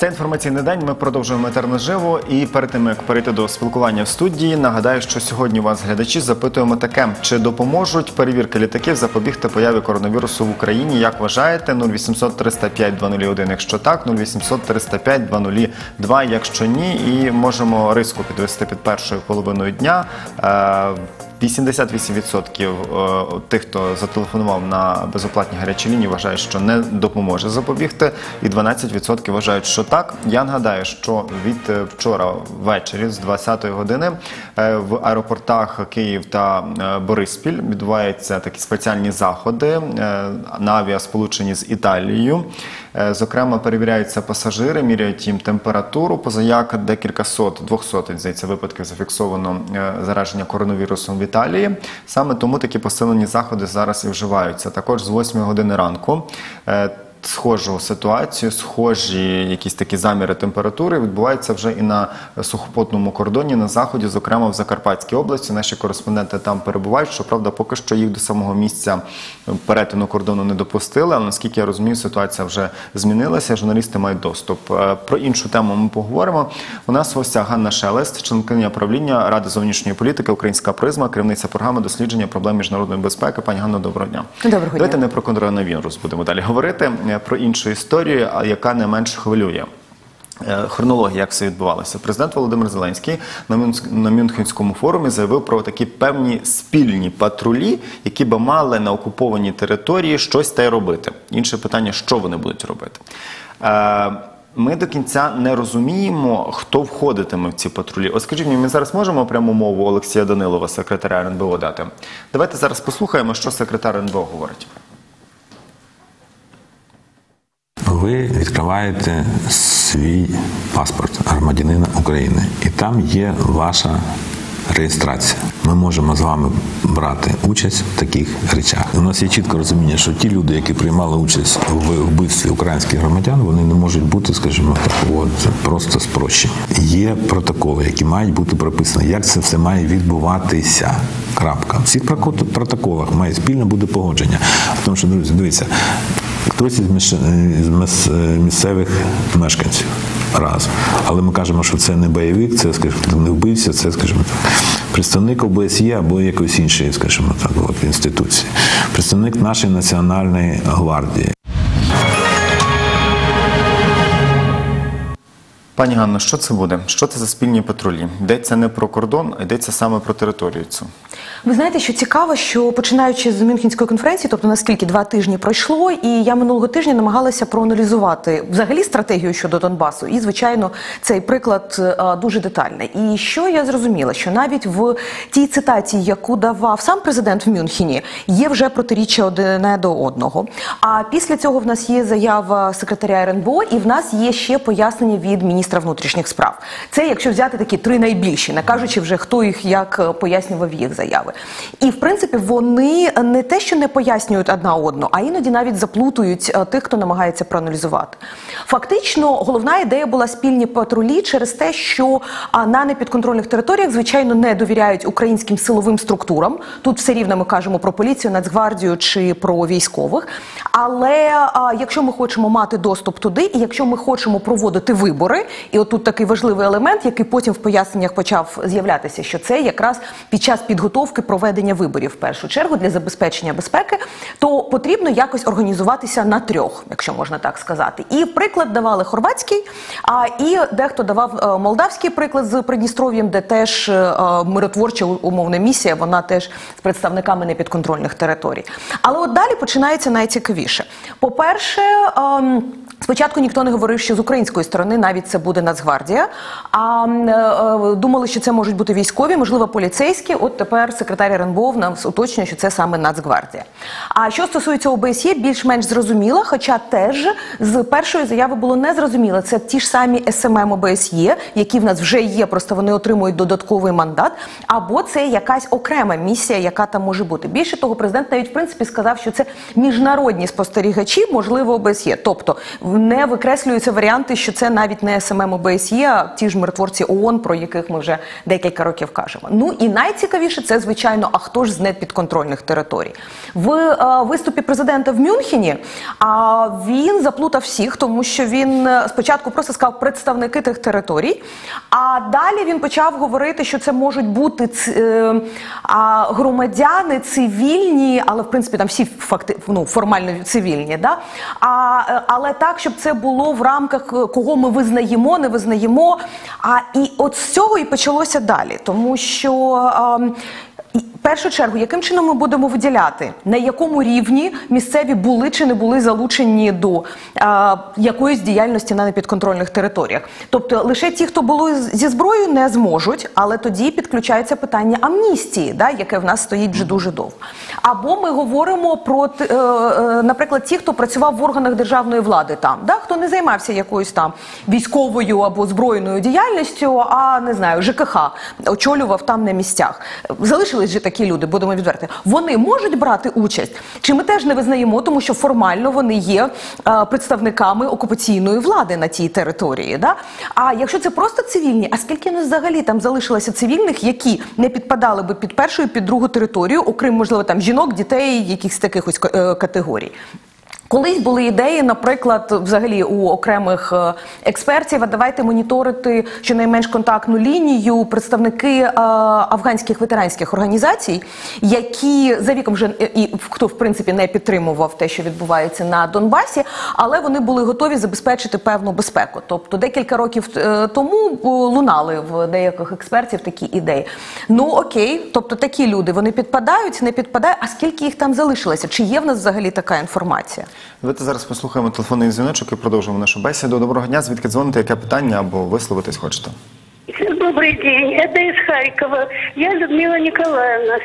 Це інформаційний день. Ми продовжуємо етер наживо. І перед тим як перейти до спілкування в студії, нагадаю, що сьогодні вас глядачі запитуємо таке: чи допоможуть перевірки літаків запобігти появі коронавірусу в Україні? Як вважаєте? 0800 305 201, якщо так, 0800 305 202, якщо ні, і можемо риску підвести під першою половиною дня. Е, 88% е, тих, хто зателефонував на безоплатні гарячі лінії, вважають, що не допоможе запобігти, і 12% вважають, що так. Я нагадаю, що від е, вчора ввечері з 20-ї години е, в аеропортах Київ та Бориспіль відбуваються такі спеціальні заходи на авіасполученні з Італією. Е, Зокрема, перевіряються пасажири, міряють їм температуру. Позаяк декілька сот, двох сотень, здається, випадків зафіксовано е, зараження коронавірусом в Італії. Саме тому такі посилені заходи зараз і вживаються. Також з 8 години ранку. Схожу ситуацію, схожі якісь такі заміри температури відбуваються вже і на сухопутному кордоні на заході, зокрема в Закарпатській області. Наші кореспонденти там перебувають. Щоправда, поки що їх до самого місця перетину кордону не допустили. Але наскільки я розумію, ситуація вже змінилася. Журналісти мають доступ. Е, Про іншу тему ми поговоримо. У нас в гостях Ганна Шелест, членкиня правління Ради зовнішньої політики Українська призма, керівниця програми дослідження проблем міжнародної безпеки. Пані Ганно, доброго дня. Доброго дня. Давайте не про коронавірус будемо далі говорити, про іншу історію, яка не менш хвилює. Е, Хронологія, як все відбувалося. Президент Володимир Зеленський на Мюнхенському форумі заявив про такі певні спільні патрулі, які би мали на окупованій території щось й робити. Інше питання, що вони будуть робити. Е, Ми до кінця не розуміємо, хто входитиме в ці патрулі. От скажіть ми зараз можемо пряму мову Олексія Данилова, секретаря РНБО, дати? Давайте зараз послухаємо, що секретар РНБО говорить. Ви відкриваєте свій паспорт громадянина України, і там є ваша реєстрація. Ми можемо з вами брати участь в таких речах. У нас є чітке розуміння, що ті люди, які приймали участь у вбивстві українських громадян, вони не можуть бути, скажімо так, от просто спрощені. Є протоколи, які мають бути прописані, як це все має відбуватися. Крапка. В цих протоколах має спільно бути погодження. Тому що, друзі, дивіться, Хтось із міс- е, місцевих мешканців раз. Але ми кажемо, що це не бойовик, це, скажімо, не вбивця, це, скажімо так, представник ОБСЄ або якоїсь іншої, скажімо так, от, інституції. Представник нашої національної гвардії. Пані Ганно, що це буде? Що це за спільні патрулі? Йдеться не про кордон, а йдеться саме про територію цю. Ви знаєте, що цікаво, що починаючи з Мюнхенської конференції, тобто наскільки два тижні пройшло, і я минулого тижня намагалася проаналізувати взагалі стратегію щодо Донбасу. І, звичайно, цей приклад е, дуже детальний. І що я зрозуміла, що навіть в тій цитації, яку давав сам президент в Мюнхені, є вже протиріччя одне до одного. А після цього в нас є заява секретаря РНБО, і в нас є ще пояснення від міністра внутрішніх справ. Це якщо взяти такі три найбільші, не кажучи вже хто їх як е, пояснював їх заяви. І в принципі вони не те, що не пояснюють одна одну, а іноді навіть заплутують е, тих, хто намагається проаналізувати. Фактично, головна ідея була спільні патрулі через те, що на непідконтрольних територіях, звичайно, не довіряють українським силовим структурам. Тут все рівно ми кажемо про поліцію, нацгвардію чи про військових. Але якщо ми хочемо мати доступ туди, і якщо ми хочемо проводити вибори, і отут такий важливий елемент, який потім в поясненнях почав з'являтися, що це якраз під час підготовки проведення виборів в першу чергу для забезпечення безпеки, то потрібно якось організуватися на трьох, якщо можна так сказати. І приклад давали хорватський, а і дехто давав е, молдавський приклад з Придністров'ям, де теж е, миротворча умовна місія, вона теж з представниками непідконтрольних територій. Але от далі починається найцікавіше. По-перше, ем, Спочатку ніхто не говорив, що з української сторони навіть це буде Нацгвардія. А е, е, думали, що це можуть бути військові, можливо, поліцейські. От тепер секретар РНБО нам уточнює, що це саме Нацгвардія. А що стосується ОБСЄ, більш-менш зрозуміло, хоча теж з першої заяви було не зрозуміло. Це ті ж самі СММ ОБСЄ, які в нас вже є, просто вони отримують додатковий мандат, або це якась окрема місія, яка там може бути. Більше того, президент навіть в принципі сказав, що це міжнародні спостерігачі, можливо, ОБСЄ. Тобто не викреслюються варіанти, що це навіть не самому ОБСЄ, ті ж миротворці ООН, про яких ми вже декілька років кажемо. Ну і найцікавіше це звичайно, а хто ж з непідконтрольних територій в е, виступі президента в Мюнхені. А він заплутав всіх, тому що він е, спочатку просто сказав представники тих територій, а далі він почав говорити, що це можуть бути ц- е, громадяни цивільні, але в принципі там всі факти ну, формально цивільні. Да? А, е, але так, щоб це було в рамках е, кого ми визнаємо, не визнаємо. А і от з цього і почалося далі, тому що. ем, і в першу чергу, яким чином ми будемо виділяти, на якому рівні місцеві були чи не були залучені до а, якоїсь діяльності на непідконтрольних територіях? Тобто лише ті, хто були зі зброєю, не зможуть, але тоді підключається питання амністії, да, яке в нас стоїть вже дуже довго. Або ми говоримо про е, е, наприклад, ті, хто працював в органах державної влади там, да, хто не займався якоюсь там військовою або збройною діяльністю, а не знаю, ЖКХ очолював там на місцях. Залишились же такі люди, будемо відверти. Вони можуть брати участь, чи ми теж не визнаємо, тому що формально вони є е, представниками окупаційної влади на тій території. Да? А якщо це просто цивільні, а скільки нас взагалі там залишилося цивільних, які не підпадали би під першу і під другу територію, окрім можливо там жінок, дітей, якихось таких ось е, категорій? Колись були ідеї, наприклад, взагалі у окремих е, експертів, а давайте моніторити щонайменш контактну лінію представники е, афганських ветеранських організацій, які за віком вже е, і хто в принципі не підтримував те, що відбувається на Донбасі, але вони були готові забезпечити певну безпеку. Тобто декілька років тому лунали в деяких експертів такі ідеї. Ну окей, тобто такі люди вони підпадають, не підпадають. А скільки їх там залишилося? Чи є в нас взагалі така інформація? Давайте зараз послухаємо телефонний дзвіночок і продовжимо нашу бесіду. Доброго дня, звідки дзвоните, яке питання або висловитись хочете? Добрый день, это из Харькова. Я Людмила Николаевна.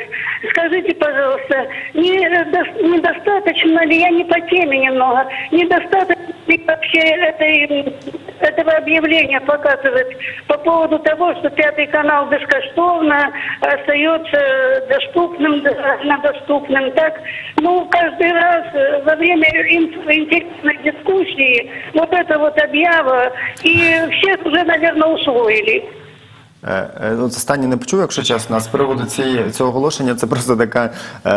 Скажите, пожалуйста, не, до- недостаточно ли, я не по теме немного, недостаточно ли вообще этой, этого объявления показывать по поводу того, что пятый канал бескоштовно остается доступным, да, доступным, так? Ну, каждый раз э, во время ин- интересной дискуссии вот это вот объява, и все уже, наверное, усвоили. Е, е, останнє не почув, якщо чесно. З приводу цього оголошення це просто таке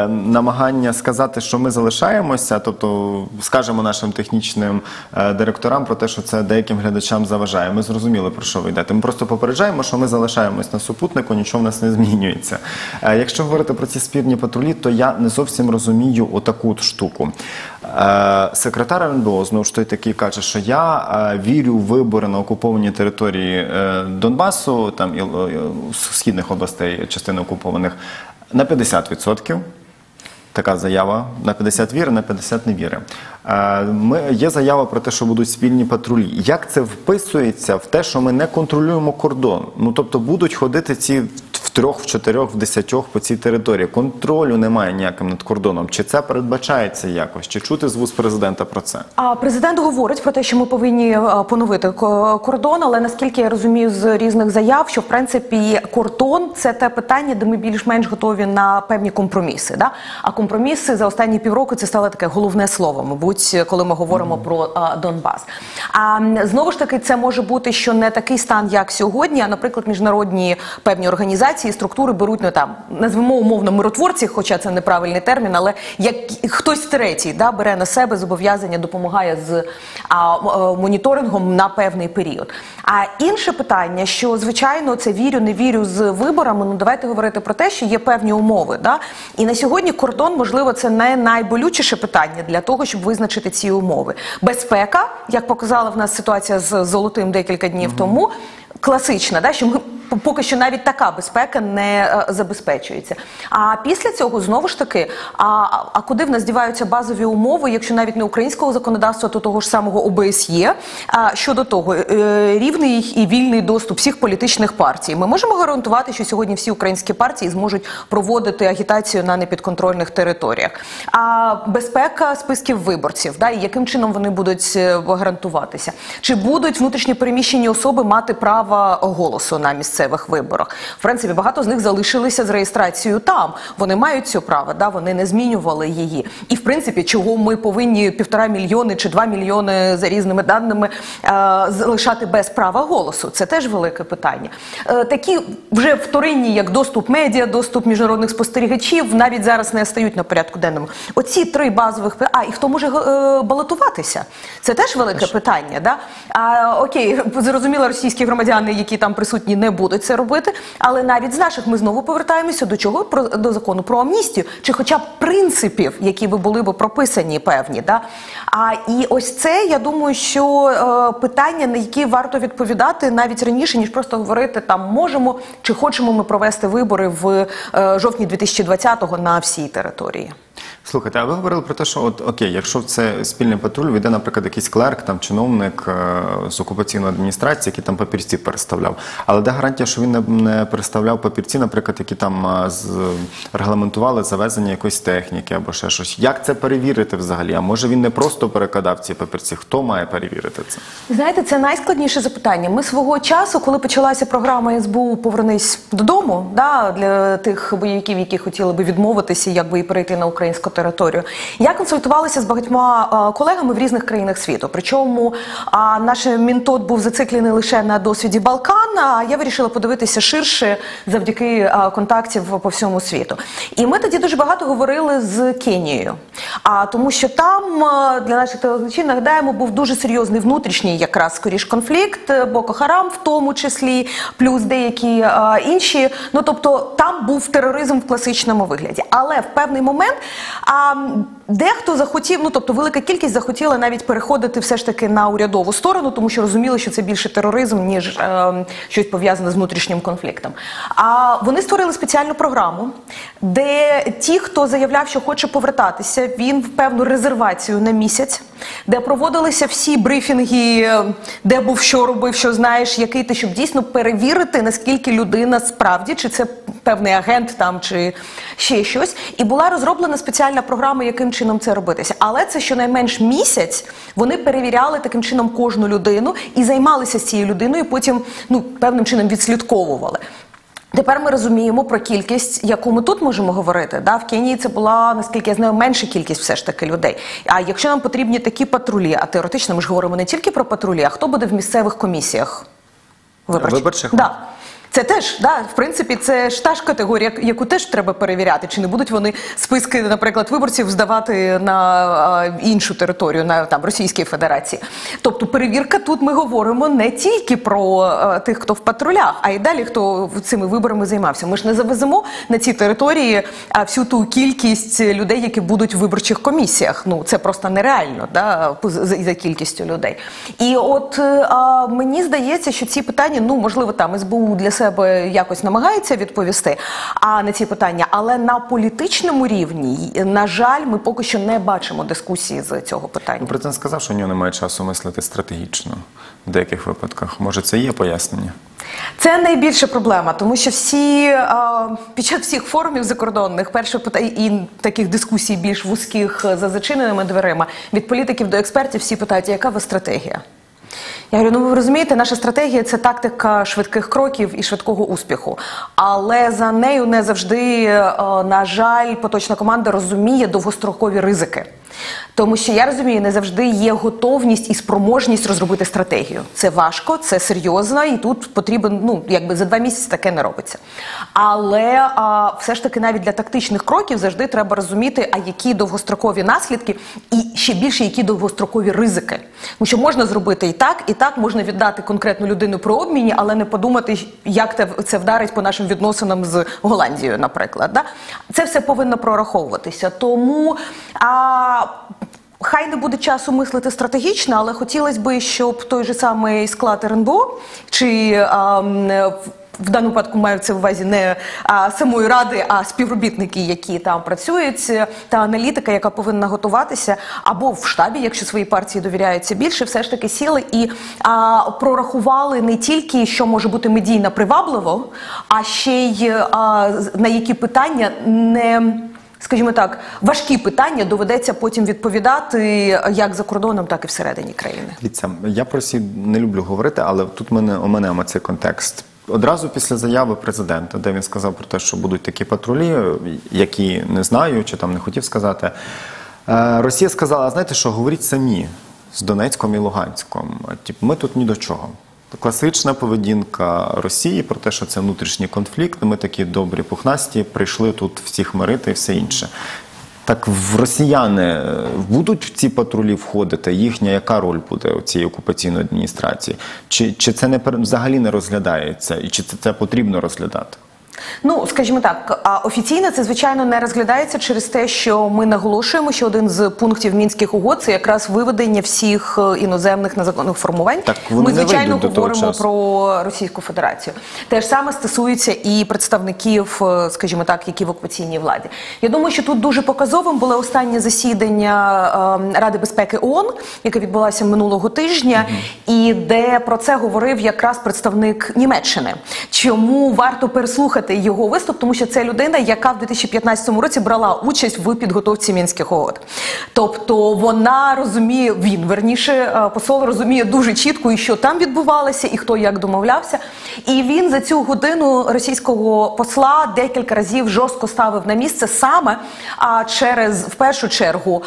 намагання сказати, що ми залишаємося, тобто скажемо нашим технічним е, директорам про те, що це деяким глядачам заважає. Ми зрозуміли про що ви йдете. Ми просто попереджаємо, що ми залишаємось на супутнику, нічого в нас не змінюється. Якщо говорити про ці спірні патрулі, то я не зовсім розумію отаку от штуку. Е, секретар РНБО знову ж той такий каже, що я е, вірю в вибори на окупованій території е, Донбасу, там і, східних областей, частини окупованих, на 50%. Така заява на 50 віри, на 50 не віри. Ми, є заява про те, що будуть спільні патрулі. Як це вписується в те, що ми не контролюємо кордон? Ну тобто будуть ходити ці в трьох, в чотирьох, в десятьох по цій території. Контролю немає ніяким над кордоном. Чи це передбачається якось? Чи чути з вуз президента про це? А президент говорить про те, що ми повинні е, поновити кордон, але наскільки я розумію з різних заяв, що в принципі кордон це те питання, де ми більш-менш готові на певні компроміси. Да? А компроміси за останні півроку це стало таке головне слово, мабуть, коли ми говоримо про а, Донбас. А знову ж таки, це може бути, що не такий стан, як сьогодні, а наприклад, міжнародні певні організації, структури беруть ну там назвемо умовно миротворці, хоча це неправильний термін, але як хтось третій да, бере на себе зобов'язання, допомагає з а, е, моніторингом на певний період. А інше питання, що звичайно це вірю, не вірю з виборами. Ну давайте говорити про те, що є певні умови. Да? І на сьогодні кордон, можливо, це не найболючіше питання для того, щоб визначити ці умови. Безпека, як показала в нас ситуація з золотим декілька днів тому, класична, да, що ми поки що навіть така безпека не е, забезпечується. А після цього знову ж таки, а, а куди в нас діваються базові умови, якщо навіть не українського законодавства, то того ж самого ОБСЄ а, щодо того, е, рівний і вільний доступ всіх політичних партій. Ми можемо гарантувати, що сьогодні всі українські партії зможуть проводити агітацію на непідконтрольних територіях. А безпека списків виборців, да, і яким чином вони будуть е, гарантуватися? Чи будуть внутрішньо переміщені особи мати право голосу на місцевих місцевих виборах. В принципі, багато з них залишилися з реєстрацією там. Вони мають цю право, да вони не змінювали її. І в принципі, чого ми повинні півтора мільйони чи два мільйони за різними даними е, залишати без права голосу? Це теж велике питання. Е, такі вже вторинні, як доступ медіа, доступ міжнародних спостерігачів, навіть зараз не стають на порядку денному. Оці три базових а і хто може е, балотуватися? Це теж велике питання. Да? А, окей, зрозуміло, російські громадяни, які там присутні, не будуть це робити. Але навіть з наших ми знову повертаємося до чого? Про до закону про амністію, чи хоча б принципів, які би були б прописані певні. Да? А і ось це я думаю, що е, питання, на які варто відповідати навіть раніше, ніж просто говорити там можемо чи хочемо ми провести вибори в е, жовтні 2020-го на всій території. Слухайте, а ви говорили про те, що от окей, якщо це спільний патруль, війде, наприклад, якийсь клерк, там чиновник е, з окупаційної адміністрації, який там папірці переставляв. Але де гарантія, що він не, не переставляв папірці, наприклад, які там е, з, регламентували завезення якоїсь техніки або ще щось? Як це перевірити взагалі? А може він не просто перекладав ці папірці? Хто має перевірити це? Знаєте, це найскладніше запитання. Ми свого часу, коли почалася програма СБУ Повернись додому, да, для тих бойовиків, які хотіли би відмовитися, якби і перейти на українську територію. Я консультувалася з багатьма е, колегами в різних країнах світу. Причому наш мінтод був зациклений лише на досвіді Балкан. А я вирішила подивитися ширше завдяки е, контактів по всьому світу. І ми тоді дуже багато говорили з Кенією. А тому, що там е, для наших телеглядачів нагадаємо, був дуже серйозний внутрішній якраз скоріш конфлікт Боко Харам, в тому числі, плюс деякі е, інші. Ну тобто там був тероризм в класичному вигляді. Але в певний момент а, дехто захотів, ну тобто велика кількість захотіла навіть переходити все ж таки на урядову сторону, тому що розуміли, що це більше тероризм, ніж е, щось пов'язане з внутрішнім конфліктом. А вони створили спеціальну програму, де ті, хто заявляв, що хоче повертатися, він в певну резервацію на місяць, де проводилися всі брифінги, де був що робив, що знаєш, який ти, щоб дійсно перевірити, наскільки людина справді, чи це певний агент там, чи ще щось. І була розроблена спеціальна програма, яким чином це робитися. Але це щонайменш місяць вони перевіряли таким чином кожну людину і займалися з цією людиною, потім ну певним чином відслідковували. Тепер ми розуміємо про кількість, яку ми тут можемо говорити. Да? В Кенії це була, наскільки я знаю, менша кількість все ж таки людей. А якщо нам потрібні такі патрулі, а теоретично ми ж говоримо не тільки про патрулі, а хто буде в місцевих комісіях? Виборчих? Да. Це теж, да, в принципі, це ж та ж категорія, яку теж треба перевіряти. Чи не будуть вони списки, наприклад, виборців здавати на а, іншу територію, на там Російській Федерації. Тобто, перевірка тут ми говоримо не тільки про а, тих, хто в патрулях, а й далі, хто цими виборами займався. Ми ж не завеземо на ці території а, всю ту кількість людей, які будуть в виборчих комісіях. Ну це просто нереально, да, за кількістю людей. І от е, а, мені здається, що ці питання, ну можливо, там СБУ для себе якось намагається відповісти а на ці питання, але на політичному рівні, на жаль, ми поки що не бачимо дискусії з цього питання. Ну, Президент сказав, що у нього немає часу мислити стратегічно в деяких випадках. Може, це є пояснення? Це найбільша проблема, тому що всі під час всіх форумів закордонних, перше питання і таких дискусій більш вузьких за зачиненими дверима, від політиків до експертів всі питають, яка ви стратегія? Я говорю, ну ви розумієте, наша стратегія це тактика швидких кроків і швидкого успіху. Але за нею не завжди, е, на жаль, поточна команда розуміє довгострокові ризики. Тому що я розумію, не завжди є готовність і спроможність розробити стратегію. Це важко, це серйозно, і тут потрібен, ну якби за два місяці таке не робиться. Але а, все ж таки навіть для тактичних кроків завжди треба розуміти, а які довгострокові наслідки, і ще більше які довгострокові ризики. Тому що можна зробити і так, і так можна віддати конкретну людину при обміні, але не подумати, як це вдарить по нашим відносинам з Голландією, наприклад. Да? Це все повинно прораховуватися. Тому а, Хай не буде часу мислити стратегічно, але хотілося б, щоб той же самий склад РНБО чи а, в- даному випадку маю це в увазі не а, самої ради, а співробітники, які там працюють, та аналітика, яка повинна готуватися, або в штабі, якщо свої партії довіряються більше, все ж таки сіли і а, прорахували не тільки що може бути медійно привабливо, а ще й а, на які питання не. Скажімо так, важкі питання доведеться потім відповідати як за кордоном, так і всередині країни. Дивіться, я про всі не люблю говорити, але тут мене у мене цей контекст одразу після заяви президента, де він сказав про те, що будуть такі патрулі, які не знаю чи там не хотів сказати. е, Росія сказала: знаєте що, говоріть самі з Донецьком і Луганськом. Тіп, ми тут ні до чого. Класична поведінка Росії про те, що це внутрішній конфлікт. Ми такі добрі пухнасті, прийшли тут всіх мирити і все інше. Так в росіяни е, будуть в ці патрулі входити? Їхня яка роль буде у цій окупаційної адміністрації? Чи, чи це не взагалі не розглядається, і чи це, це потрібно розглядати? Ну, скажімо так, офіційно це звичайно не розглядається через те, що ми наголошуємо, що один з пунктів мінських угод це якраз виведення всіх е, іноземних незаконних формувань. Так ми звичайно говоримо про Російську Федерацію. Те ж саме стосується і представників, е, скажімо так, які в окупаційній владі. Я думаю, що тут дуже показовим було останнє засідання е, Ради безпеки ООН, яке відбулося минулого тижня, і де про це говорив якраз представник Німеччини. Чому варто переслухати його виступ? Тому що це людина, яка в 2015 році брала участь в підготовці мінських угод. Тобто вона розуміє, він верніше е, посол розуміє дуже чітко, і що там відбувалося, і хто як домовлявся. І він за цю годину російського посла декілька разів жорстко ставив на місце саме а, через в першу чергу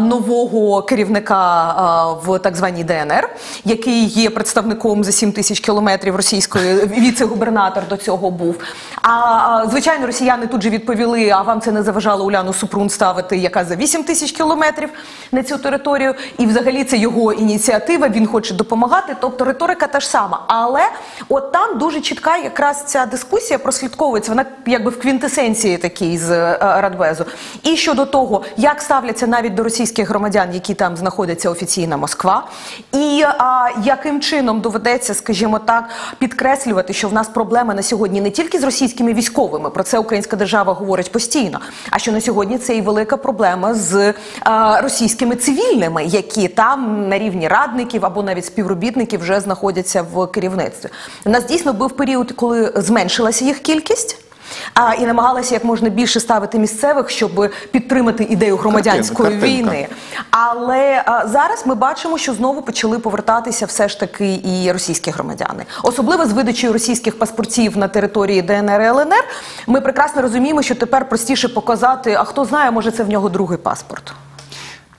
нового керівника в так званій ДНР, який є представником за 7 тисяч кілометрів російської віце-губернатор до цього був. А звичайно, росіяни тут же відповіли: а вам це не заважало Уляну Супрун ставити, яка за 8 тисяч кілометрів на цю територію. І взагалі це його ініціатива. Він хоче допомагати. Тобто риторика та ж сама. Але от там дуже чітка якраз ця дискусія прослідковується. Вона якби в квінтесенції такій з е, Радбезу. І щодо того, як ставляться навіть до російських громадян, які там знаходяться офіційна Москва, і а, яким чином доведеться, скажімо так, підкреслювати, що в нас проблема на сьогодні не тільки з російськими військовими, про це українська держава говорить постійно. А що на сьогодні це і велика проблема з а, російськими цивільними, які там на рівні радників або навіть співробітників вже знаходяться в керівництві. У нас дійсно був період, коли зменшилася їх кількість. А, і намагалася як можна більше ставити місцевих, щоб підтримати ідею громадянської Картинка, війни. Але а, зараз ми бачимо, що знову почали повертатися все ж таки і російські громадяни, особливо з видачею російських паспортів на території ДНР і ЛНР. Ми прекрасно розуміємо, що тепер простіше показати, а хто знає, може це в нього другий паспорт.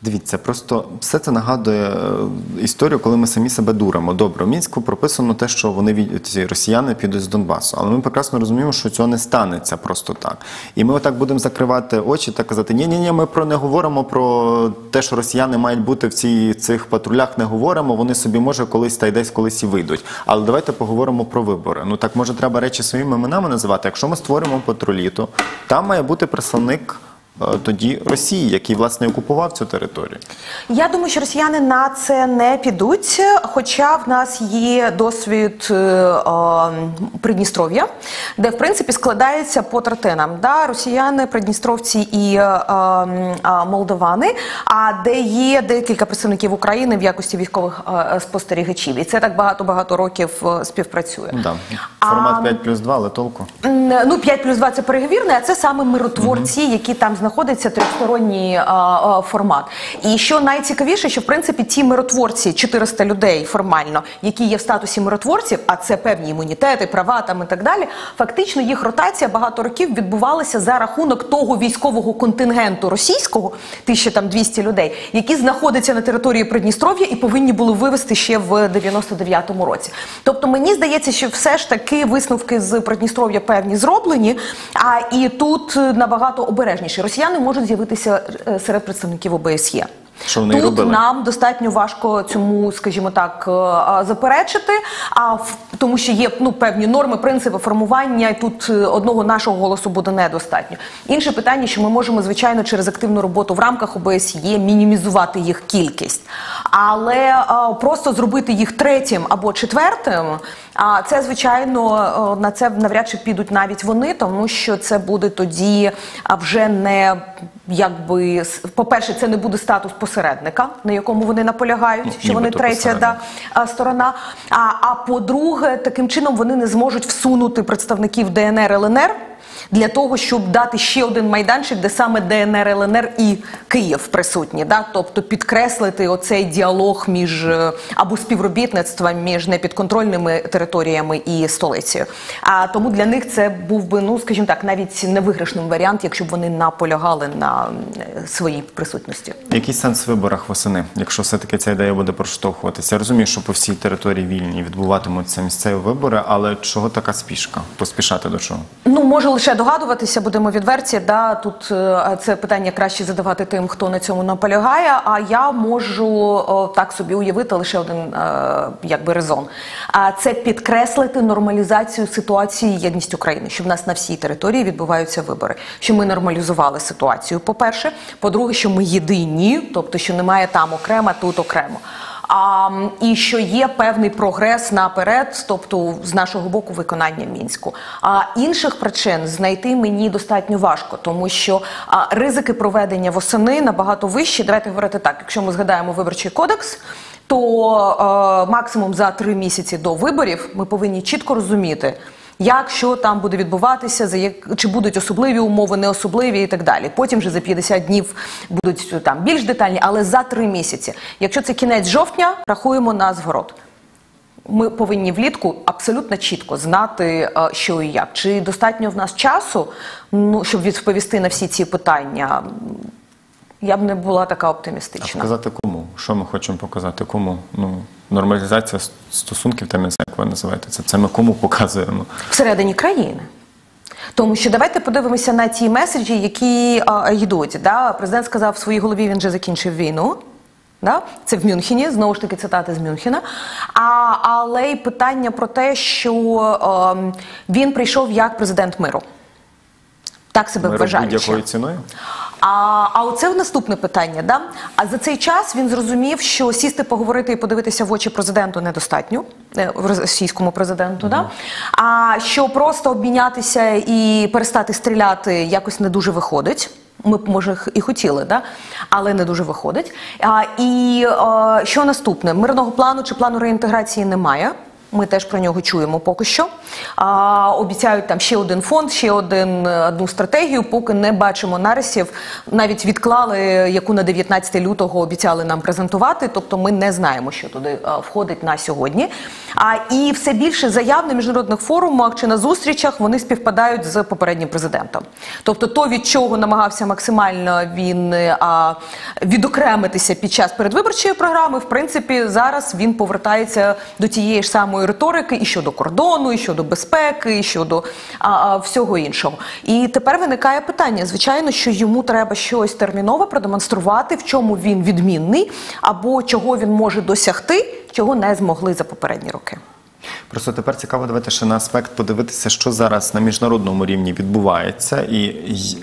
Дивіться, просто все це нагадує е, історію, коли ми самі себе дуримо. Добре, в мінську прописано те, що вони ці росіяни підуть з Донбасу, але ми прекрасно розуміємо, що цього не станеться просто так. І ми отак будемо закривати очі та казати: ні, ні, ні, ми про не говоримо про те, що росіяни мають бути в ці, цих патрулях. Не говоримо. Вони собі може колись та й десь колись і вийдуть. Але давайте поговоримо про вибори. Ну так може треба речі своїми іменами називати. Якщо ми створюємо патрулі, то там має бути представник. Е, Тоді Росії, який власне окупував цю територію. Я думаю, що росіяни на це не підуть, хоча в нас є досвід е, е, Придністров'я, де в принципі складається по третинам. Да? Росіяни, придністровці і е, е, е, молдовани, а де є декілька представників України в якості військових е, спостерігачів. І це так багато-багато років е, співпрацює. Да. А, Формат 5 плюс 2, але толку. Ну, 5 плюс 2 – це переговірне, а це саме миротворці, які там знаходяться, трьохсторонній а, а, формат. І що найцікавіше, що в принципі ті миротворці, 400 людей формально, які є в статусі миротворців, а це певні імунітети, права там і так далі. Фактично їх ротація багато років відбувалася за рахунок того військового контингенту російського, 1200 людей, які знаходяться на території Придністров'я і повинні були вивезти ще в 99-му році. Тобто мені здається, що все ж таки висновки з Придністров'я певні зроблені. А і тут е, набагато обережніше. Росіяни можуть з'явитися е, серед представників ОБСЄ. Що вони Тут робили. нам достатньо важко цьому, скажімо так, е, заперечити, а в- тому що є ну певні норми, принципи формування. І тут е, одного нашого голосу буде недостатньо. Інше питання, що ми можемо звичайно через активну роботу в рамках ОБСЄ мінімізувати їх кількість, але а, просто зробити їх третім або четвертим. А це звичайно на це навряд чи підуть навіть вони, тому що це буде тоді вже не якби с- по-перше, це не буде статус посередника, на якому вони наполягають, Ну, що вони третя да, сторона. А, а по-друге, таким чином вони не зможуть всунути представників ДНР ЛНР. Для того, щоб дати ще один майданчик, де саме ДНР, ЛНР і Київ присутні, да? тобто підкреслити оцей діалог між е, або співробітництва між непідконтрольними територіями і столицею. А тому для них це був би, ну скажімо так, навіть невиграшним варіант, якщо б вони наполягали на е, своїй присутності. Який сенс в виборах восени, якщо все-таки ця ідея буде проштовхуватися? Я розумію, що по всій території вільні відбуватимуться місцеві вибори, але чого така спішка? Поспішати до чого? Ну, можу лише догадуватися, будемо відверті. Да, тут е, це питання краще задавати тим, хто на цьому наполягає. А я можу так собі уявити лише один е, якби резон. А це підкреслити нормалізацію ситуації єдність України, що в нас на всій території відбуваються вибори. Що ми нормалізували ситуацію. По-перше, по-друге, що ми єдині, тобто що немає там окремо, тут окремо. А, і що є певний прогрес наперед, тобто з нашого боку виконання мінську. А інших причин знайти мені достатньо важко, тому що а, ризики проведення восени набагато вищі. Давайте говорити так. Якщо ми згадаємо виборчий кодекс. То е, максимум за три місяці до виборів ми повинні чітко розуміти, як що там буде відбуватися, за як чи будуть особливі умови, не особливі і так далі. Потім вже за 50 днів будуть е, там більш детальні, але за три місяці. Якщо це кінець жовтня, рахуємо на зворот. Ми повинні влітку абсолютно чітко знати, е, що і як. Чи достатньо в нас часу, ну щоб відповісти на всі ці питання? Я б не була така оптимістична. А показати кому? Що ми хочемо показати? Кому? Ну, нормалізація стосунків, там, як ви називаєте це. Це ми кому показуємо? всередині країни. Тому що давайте подивимося на ті меседжі, які а, йдуть. Да? Президент сказав в своїй голові, він вже закінчив війну. Да? Це в Мюнхені, знову ж таки цитати з Мюнхена. А, але й питання про те, що ем, він прийшов як президент миру. Так себе вважаючи. будь-якою ціною? А, а оце наступне питання. Да? А за цей час він зрозумів, що сісти, поговорити і подивитися в очі президенту недостатньо, е, російському президенту. Да? А що просто обмінятися і перестати стріляти якось не дуже виходить. Ми б, може і хотіли, да? але не дуже виходить. А, і е, що наступне? Мирного плану чи плану реінтеграції немає. Ми теж про нього чуємо поки що. А, обіцяють там ще один фонд, ще один е, одну стратегію. Поки не бачимо нарисів. Навіть відклали, яку на 19 лютого обіцяли нам презентувати. Тобто ми не знаємо, що туди е, входить на сьогодні. А і все більше заяв на міжнародних форумах чи на зустрічах вони співпадають з попереднім президентом. Тобто, то від чого намагався максимально він е, а, відокремитися під час передвиборчої програми, в принципі, зараз він повертається до тієї ж самої риторики і щодо кордону, і щодо безпеки, і щодо а, а, всього іншого. І тепер виникає питання: звичайно, що йому треба щось терміново продемонструвати, в чому він відмінний, або чого він може досягти, чого не змогли за попередні роки. Просто тепер цікаво давайте ще на аспект подивитися, що зараз на міжнародному рівні відбувається і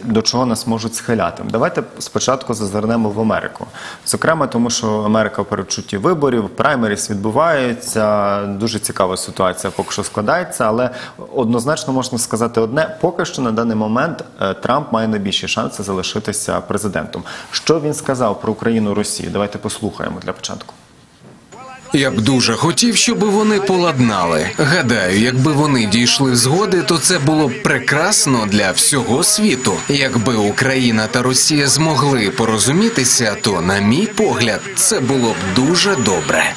до чого нас можуть схиляти. Давайте спочатку зазирнемо в Америку. Зокрема, тому що Америка в передчутті виборів, праймеріс відбувається. Дуже цікава ситуація поки що складається, але однозначно можна сказати одне: поки що на даний момент е, Трамп має найбільші шанси залишитися президентом. Що він сказав про Україну Росію? Давайте послухаємо для початку. Я б дуже хотів, щоб вони поладнали. Гадаю, якби вони дійшли згоди, то це було б прекрасно для всього світу. Якби Україна та Росія змогли порозумітися, то, на мій погляд, це було б дуже добре.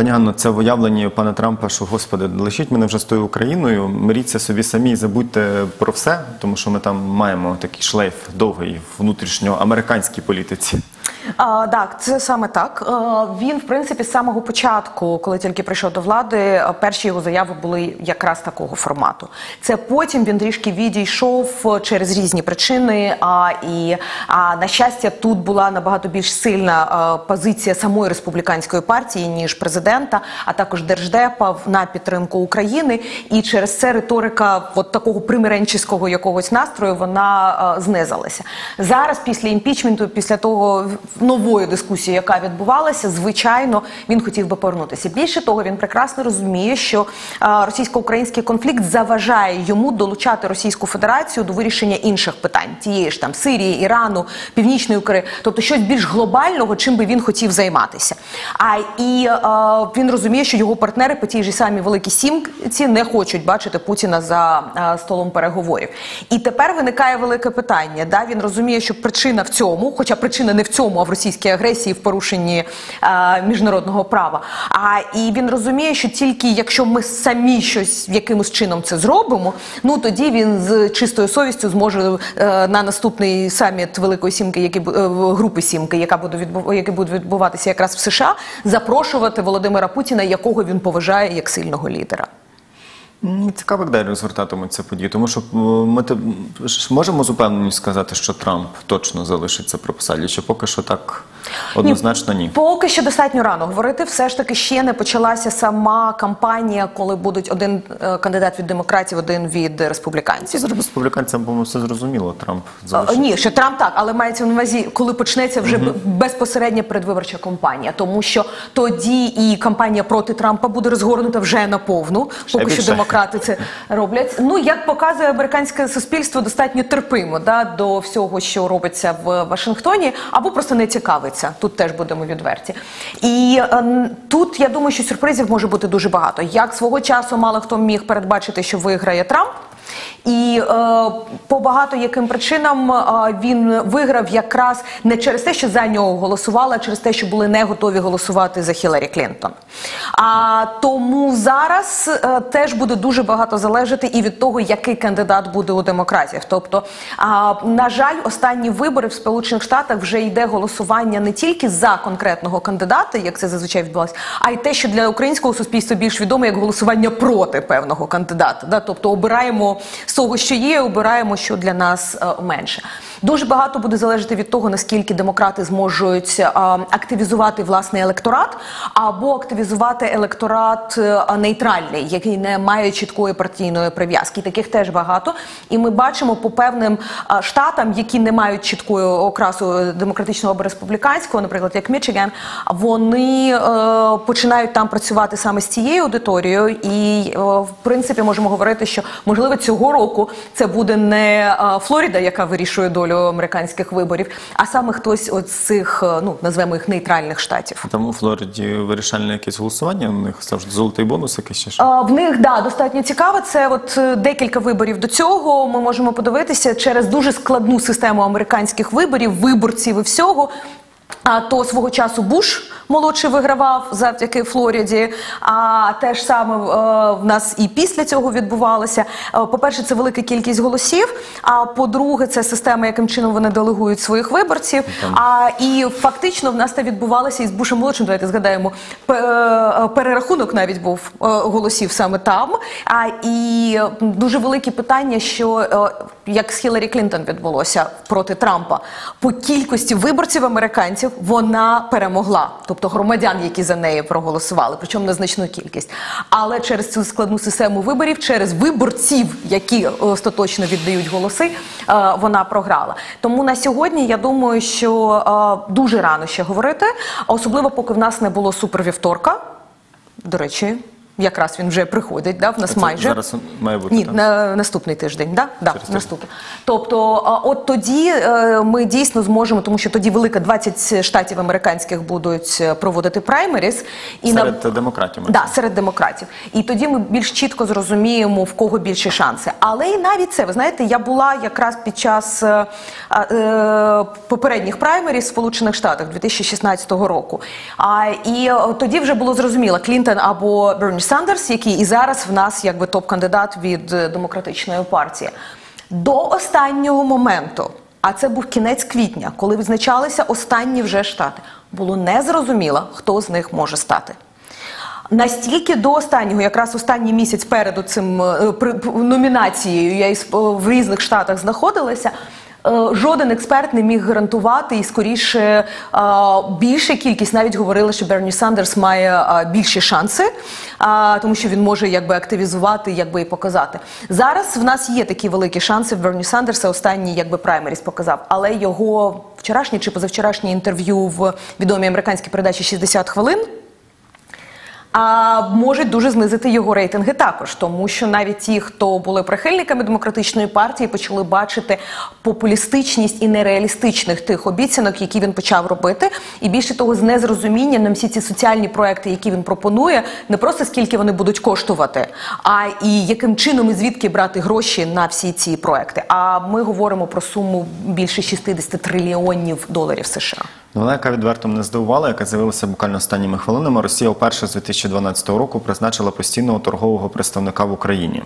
Пані Ганно, це в уявленні пана Трампа, що господи, лишіть мене вже з тою Україною, миріться собі самі і забудьте про все, тому що ми там маємо такий шлейф довгий внутрішньоамериканській політиці. А, так, це саме так. А, він, в принципі, з самого початку, коли тільки прийшов до влади, перші його заяви були якраз такого формату. Це потім він трішки відійшов через різні причини. А, і а, на щастя, тут була набагато більш сильна а, позиція самої республіканської партії ніж президента, а також держдепа на підтримку України. І через це риторика от такого примиренческого якогось настрою вона а, знизилася. Зараз, після імпічменту, після того новою дискусією, яка відбувалася, звичайно, він хотів би повернутися. Більше того, він прекрасно розуміє, що російсько-український конфлікт заважає йому долучати Російську Федерацію до вирішення інших питань тієї ж там Сирії, Ірану, Північної Кореї, тобто щось більш глобального, чим би він хотів займатися. А і е, він розуміє, що його партнери по тій же самій великій сімці не хочуть бачити Путіна за е, столом переговорів. І тепер виникає велике питання. Да? Він розуміє, що причина в цьому, хоча причина не в цьому, а в російській агресії, в порушенні е, міжнародного права. А і він розуміє, що тільки якщо ми самі щось якимось чином це зробимо, ну тоді він з чистою совістю зможе е, на наступний саміт Великої сімки, бу- е, групи сімки, яка буде відбу- який буде відбуватися якраз в США, запрошувати Володимира Путіна, якого він поважає як сильного лідера. М, Цікаво, де розгортатимуться події, тому що е, ми можемо з упевненістю сказати, що Трамп точно залишиться при посаді, чи поки що так однозначно ні. Поки що достатньо рано говорити. Все ж таки ще не почалася сама кампанія, коли будуть один е, кандидат від демократів, один від республіканців. З республіканцям, по-моєму, все зрозуміло. Трамп А, залишиться. Ні, що Трамп так, але мається на увазі, коли почнеться вже безпосередня передвиборча кампанія, тому що тоді і кампанія проти Трампа буде розгорнута вже наповну, поки більше. що демократи це роблять. Ну як показує американське суспільство, достатньо терпимо да, до всього, що робиться в Вашингтоні, або просто не цікавиться. Тут теж будемо відверті. І е, тут я думаю, що сюрпризів може бути дуже багато. Як свого часу мало хто міг передбачити, що виграє Трамп. І е, по багато яким причинам е, він виграв якраз не через те, що за нього голосували, а через те, що були не готові голосувати за Хіларі Клінтон. А тому зараз е, теж буде дуже багато залежати і від того, який кандидат буде у демократів. Тобто, а, на жаль, останні вибори в Сполучених Штатах вже йде голосування не тільки за конкретного кандидата, як це зазвичай відбувалося, а й те, що для українського суспільства більш відомо як голосування проти певного кандидата. Да? Тобто обираємо з того, що є, обираємо, що для нас е, менше. Дуже багато буде залежати від того, наскільки демократи зможуть е, активізувати власний електорат або активізувати електорат е, нейтральний, який не має чіткої партійної прив'язки. Таких теж багато. І ми бачимо по певним е, штатам, які не мають чіткої окрасу демократичного або республіканського, наприклад, як Мічиган, вони починають там працювати саме з цією аудиторією, і в принципі можемо говорити, що можливо цього року це буде не Флорида, яка вирішує долю американських виборів, а саме хтось з цих, е, ну назвемо їх нейтральних штатів. Там у Флориді вирішальне якесь голосування, у них завжди золотий бонус якийсь ще що. А, В них да достатньо цікаво. Це от е, декілька виборів до цього. Ми можемо подивитися через дуже складну систему американських виборів, виборців і всього. А то свого часу Буш молодший вигравав завдяки Флориді. А те ж саме е, в нас і після цього відбувалося. Е, По-перше, це велика кількість голосів. А по-друге, це система, яким чином вони делегують своїх виборців. А і фактично в нас це відбувалося із Бушем молодшим. Давайте згадаємо е, перерахунок навіть був е, голосів саме там. А і дуже великі питання, що е, як з Хіларі Клінтон відбулося проти Трампа, по кількості виборців американців вона перемогла, тобто громадян, які за неї проголосували, причому на значну кількість. Але через цю складну систему виборів, через виборців, які остаточно віддають голоси, е, вона програла. Тому на сьогодні я думаю, що е, дуже рано ще говорити, особливо поки в нас не було супервівторка. До речі. Якраз він вже приходить, да, в нас Це майже зараз має бути, Ні, на наступний тиждень, да? Да, тиждень. наступний. Тобто, а, от тоді е, ми дійсно зможемо, тому що тоді велика 20 штатів американських будуть е, проводити праймеріс і на- Серед демократів. Да, серед демократів. І тоді ми більш чітко зрозуміємо, в кого більші шанси. Але і навіть це, ви знаєте, я була якраз під час е, е, попередніх праймерів в Сполучених Штатах 2016 року. А, і е, тоді вже було зрозуміло, Клінтон або Берні Сандерс, який і зараз в нас якби топ-кандидат від е, демократичної партії. До останнього моменту, а це був кінець квітня, коли визначалися останні вже штати, було незрозуміло, хто з них може стати. Настільки до останнього, якраз останній місяць перед цим е, номінацією, я із- в різних штатах знаходилася. Е, Жоден експерт не міг гарантувати, і скоріше е, більша кількість навіть говорили, що Берні Сандерс має е, більші шанси, тому що він може якби активізувати, якби і показати. Зараз в нас є такі великі шанси. В Берні Сандерса останній якби праймеріс показав, але його вчорашнє чи позавчорашнє інтерв'ю в відомій американській передачі «60 хвилин а можуть дуже знизити його рейтинги також, тому що навіть ті, хто були прихильниками демократичної партії, почали бачити популістичність і нереалістичних тих обіцянок, які він почав робити, і більше того, з незрозумінням на всі ці соціальні проекти, які він пропонує, не просто скільки вони будуть коштувати, а і яким чином і звідки брати гроші на всі ці проекти. А ми говоримо про суму більше 60 трильйонів доларів США. Новина, яка відверто мене здивувала, яка з'явилася буквально останніми хвилинами. Росія вперше з 2012 року призначила постійного торгового представника в Україні.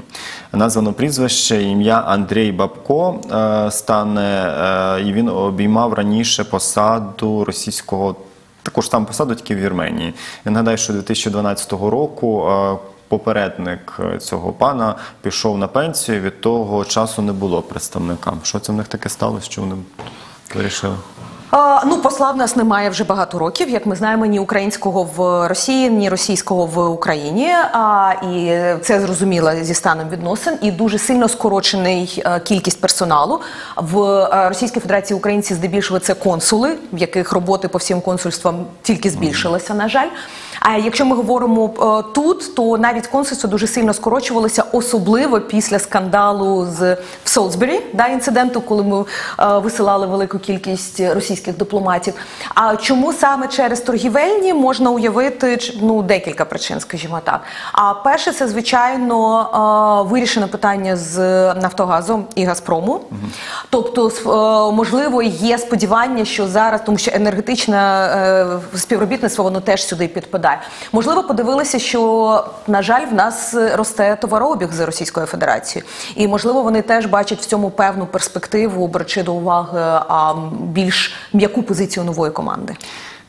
Названо прізвище, ім'я Андрій Бабко е, стане, е, і він обіймав раніше посаду російського, також там посаду тільки в Вірменії. Я нагадаю, що 2012 року. е, Попередник цього пана пішов на пенсію. Від того часу не було представника. Що це в них таке сталося? Що вони вирішили? Ну, посла в нас немає вже багато років. Як ми знаємо, ні українського в Росії, ні російського в Україні. А, і це зрозуміло зі станом відносин. І дуже сильно скорочений е, кількість персоналу в е, Російській Федерації. Українці здебільшого це консули, в яких роботи по всім консульствам тільки збільшилася, на жаль. А якщо ми говоримо е, тут, то навіть консульство дуже сильно скорочувалося, особливо після скандалу з в Солсбері, да, інциденту, коли ми е, висилали велику кількість російських дипломатів. А чому саме через торгівельні можна уявити ну декілька причин, скажімо так. А перше, це звичайно е, вирішено питання з Нафтогазом і Газпрому. Тобто, е, можливо, є сподівання, що зараз, тому що енергетичне е, співробітництво воно теж сюди підпадає. Можливо, подивилися, що на жаль, в нас росте товарообіг з Російською Федерацією, і можливо, вони теж бачать в цьому певну перспективу, беручи до уваги а, більш м'яку позицію нової команди.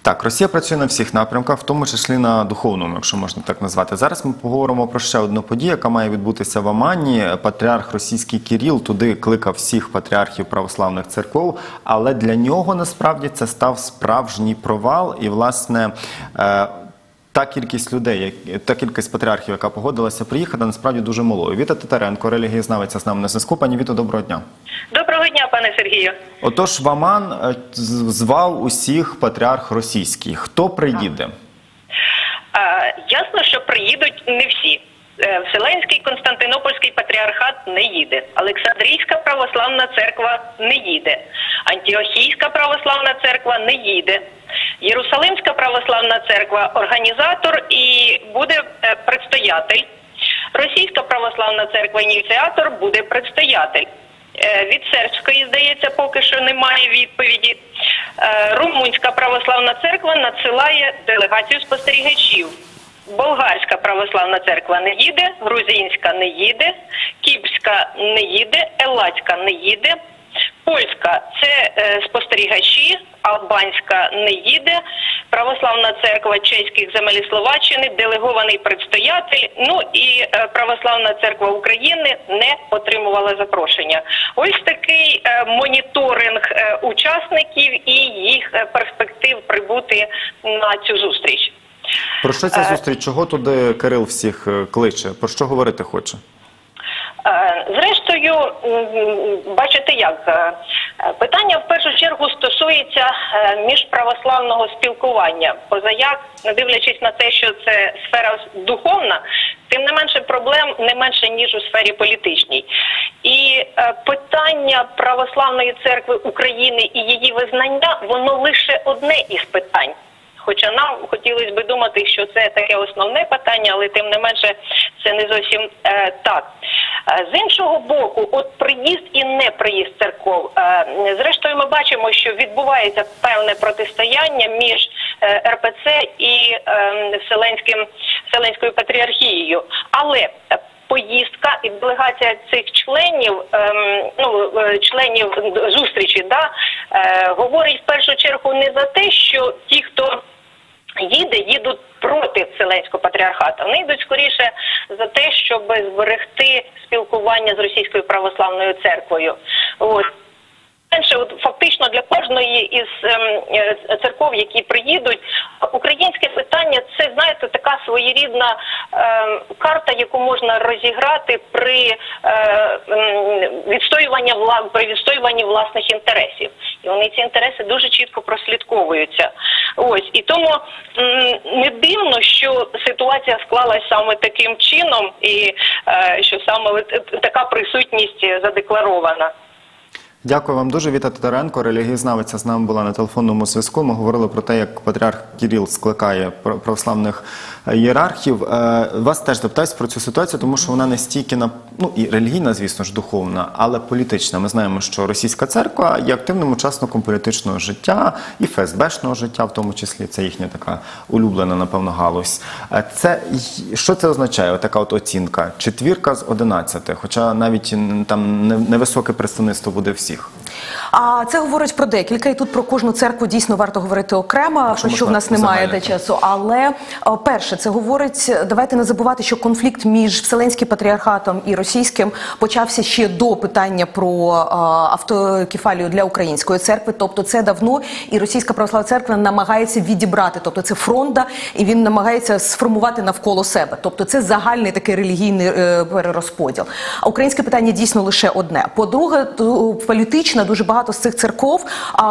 Так, Росія працює на всіх напрямках, в тому числі на духовному, якщо можна так назвати. Зараз ми поговоримо про ще одну подію, яка має відбутися в Амані. Патріарх російський Кіріл туди кликав всіх патріархів православних церков, але для нього насправді це став справжній провал. І, власне, е, та кількість людей, та кількість патріархів, яка погодилася приїхати, насправді дуже малою. Віта Титаренко, релігієзнавиця з нами на зв'язку. Пані Віто, доброго дня. Доброго дня, пане Сергію. Отож, в Аман е, звав усіх патріарх російський. Хто приїде? Е, ясно, що приїдуть не всі. Е, Вселенський Константинопольський патріархат не їде. Олександрійська православна церква не їде. Антіохійська православна церква не їде. Єрусалимська православна церква організатор і буде е, предстоятель. Російська православна церква ініціатор буде предстоятель. Е, Від сербської, здається, поки що немає відповіді. Е, Румунська православна церква надсилає делегацію спостерігачів. Болгарська православна церква не їде, грузинська не їде, кіпрська не їде, елацька не їде, польська це е, спостерігачі, албанська не їде, православна церква чеських земель Словаччини, делегований предстоятель. Ну і е, православна церква України не отримувала запрошення. Ось такий е, моніторинг е, учасників і їх е, перспектив прибути на цю зустріч. Про що ця зустріч? Чого туди Кирил всіх е, кличе? Про що говорити хоче? Е, Зрештою, бачите як, е, питання в першу чергу стосується е, міжправославного спілкування. Позаяк, не дивлячись на те, що це сфера духовна, тим не менше проблем не менше ніж у сфері політичній. І питання православної церкви України і її визнання воно лише одне із питань. Хоча нам хотілося би думати, що це таке основне питання, але тим не менше це не зовсім е, так. Е, З іншого боку, от приїзд і неприїзд церков. Е, зрештою, ми бачимо, що відбувається певне протистояння між е, РПЦ і е, Вселенським Вселенською патріархією. Але Поїздка і делегація цих членів, ем, ну членів зустрічі, да говорить в першу чергу не за те, що ті, хто їде, їдуть проти Вселенського патріархату. Вони йдуть скоріше за те, щоб зберегти спілкування з російською православною церквою. От менше, фактично для кожної із ем, е, церков, які приїдуть, українське питання це знаєте така своєрідна ем, карта, яку можна розіграти при е, відстоюванні вла при відстоюванні власних інтересів. І вони ці інтереси дуже чітко прослідковуються. Ось і тому не дивно, що ситуація склалась саме таким чином, і е, що саме така присутність задекларована. Дякую вам дуже. Віта Тодоренко, релігієзнавиця з нами була на телефонному зв'язку. Ми говорили про те, як патріарх Кіріл скликає пр- православних е, ієрархів. Е, Вас теж запитаюсь про цю ситуацію, тому що вона не стільки на ну і релігійна, звісно ж, духовна, але політична. Ми знаємо, що російська церква є активним учасником політичного життя і ФСБшного життя, в тому числі це їхня така улюблена, напевно, галузь. Е, Це що це означає? Така от оцінка четвірка з 11, хоча навіть там невисоке представництво буде всіх. А це говорить про декілька, і тут про кожну церкву дійсно варто говорити окремо, Якщо що в нас немає де часу. Але о, перше, це говорить, давайте не забувати, що конфлікт між Вселенським патріархатом і російським почався ще до питання про автокефалію для української церкви. Тобто, це давно і російська православна церква намагається відібрати. Тобто, це фронда, і він намагається сформувати навколо себе. Тобто, це загальний такий релігійний е, перерозподіл. А українське питання дійсно лише одне. По-друге, політично дуже багато з цих церков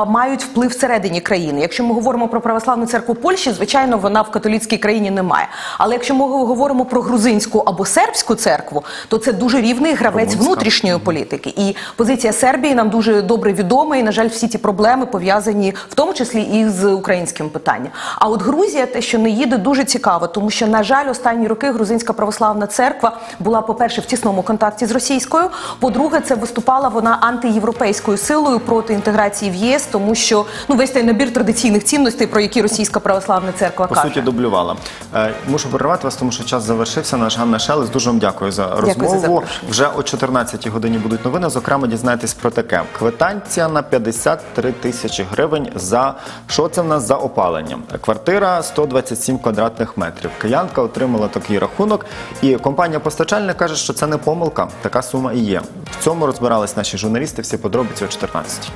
мають вплив всередині країни. Якщо ми говоримо про православну церкву Польщі, звичайно, вона в католицькій країні немає. Але якщо ми говоримо про грузинську або сербську церкву, то це дуже рівний гравець Румунська. внутрішньої політики. І позиція Сербії нам дуже добре відома. І на жаль, всі ті проблеми пов'язані в тому числі і з українським питанням. А от Грузія, те, що не їде, дуже цікаво, тому що на жаль, останні роки грузинська православна церква була, по-перше, в тісному контакті з російською. По-друге, це виступала вона антиєвропейською силою проти інтеграції в ЄС, тому що ну весь той набір традиційних цінностей, про які російська православна церква По каже. суті, дублювала. Е, Мушу перервати вас, тому що час завершився. Наш Ганна Шелес. Дуже вам дякую за за розмову. запрошення. Вже о 14 годині будуть новини. Зокрема, дізнаєтесь про таке. Квитанція на 53 тисячі гривень за що це в нас за опалення? Квартира 127 квадратних метрів. Киянка отримала такий рахунок, і компанія постачальник каже, що це не помилка. Така сума і є. В цьому розбирались наші журналісти. Всі подробиці о 14.